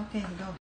Okay, go.